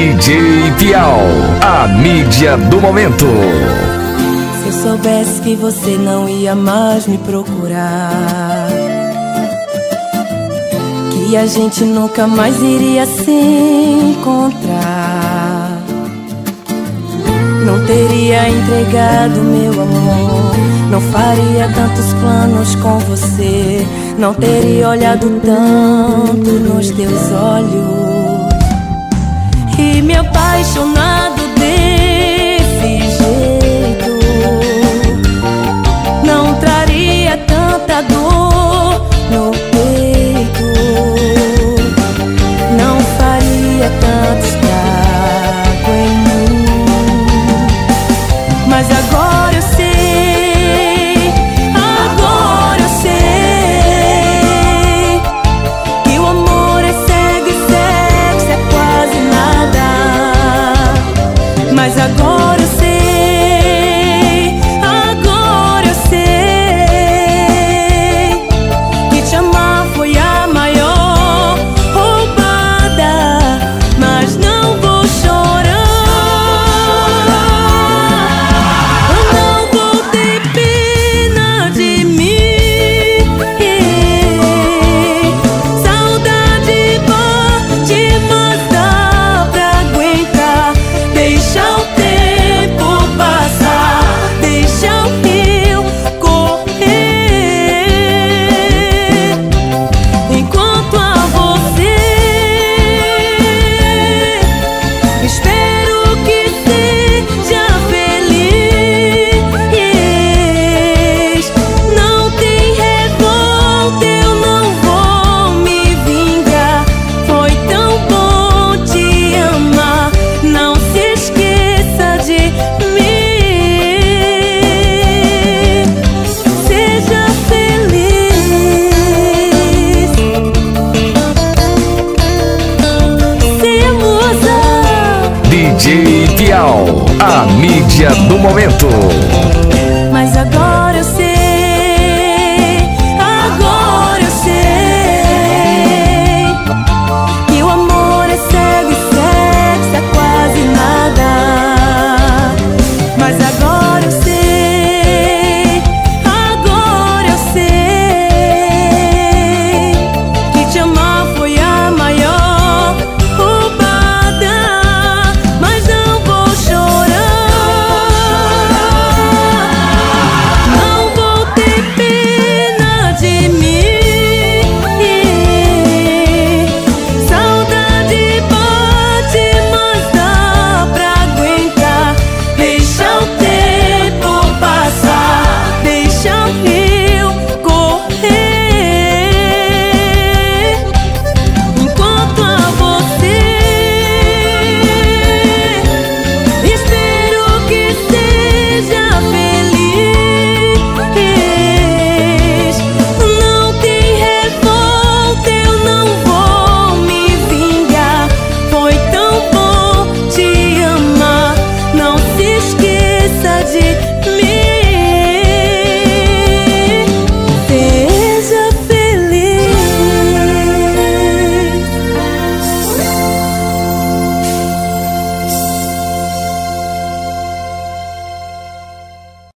DJ Piau, a mídia do momento. Se eu soubesse que você não ia mais me procurar, que a gente nunca mais iria se encontrar, não teria entregado meu amor, não faria tantos planos com você, não teria olhado tanto nos teus olhos apaixonado DJ Bial, a mídia do momento.